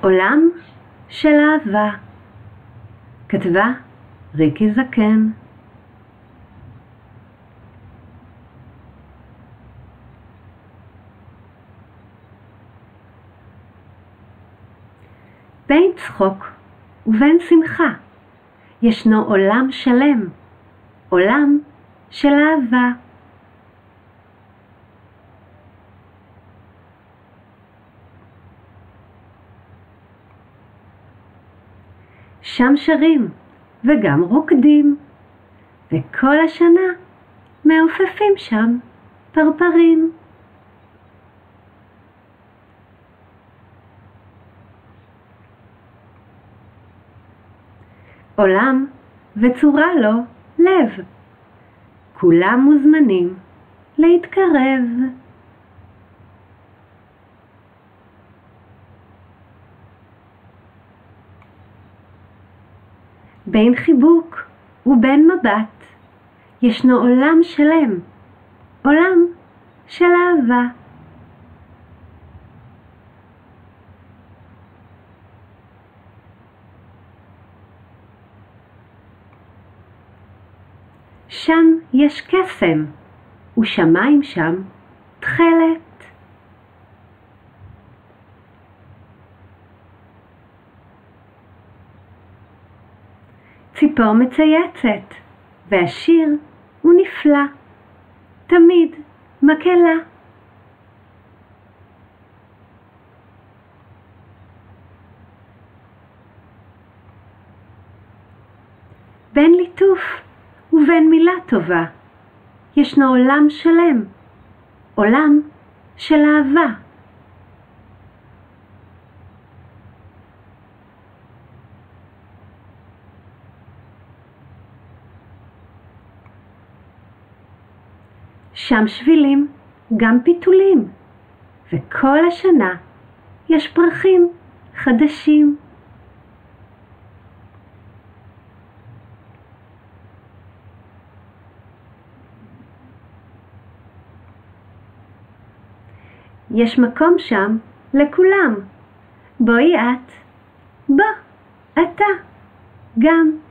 עולם של אהבה. כתבה ריקי זקן. בין צחוק ובין שמחה ישנו עולם שלם, עולם של אהבה. שם שרים וגם רוקדים, וכל השנה מעופפים שם פרפרים. עולם וצורה לו לב. כולם מוזמנים להתקרב. בין חיבוק ובין מבט ישנו עולם שלם, עולם של אהבה. שם יש קסם, ושמיים שם תכלת. ציפור מצייצת, והשיר הוא נפלא, תמיד מקהלה. בין ליטוף ובין מילה טובה, ישנו עולם שלם, עולם של אהבה. שם שבילים, גם פיתולים, וכל השנה יש פרחים חדשים. יש מקום שם לכולם. בואי את, בוא, אתה, גם.